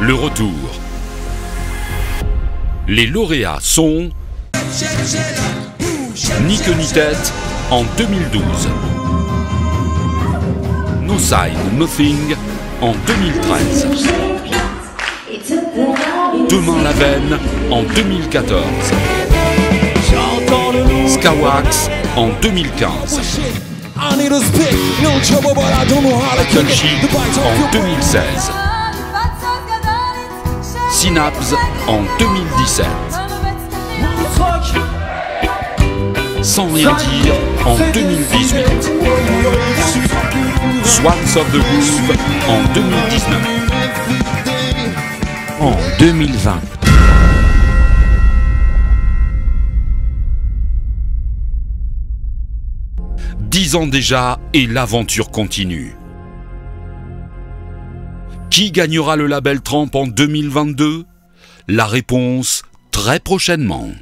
Le retour. Les lauréats sont Ni queue ni tête en 2012. No Sign Nothing en 2013. Demain la veine en 2014. Skawax en 2015. Battle Sheep en 2016. Synapse en 2017. Sans rien dire en 2018. Swans of the Groove en 2019. En 2020. Dix ans déjà et l'aventure continue. Qui gagnera le label Tramp en 2022 La réponse très prochainement.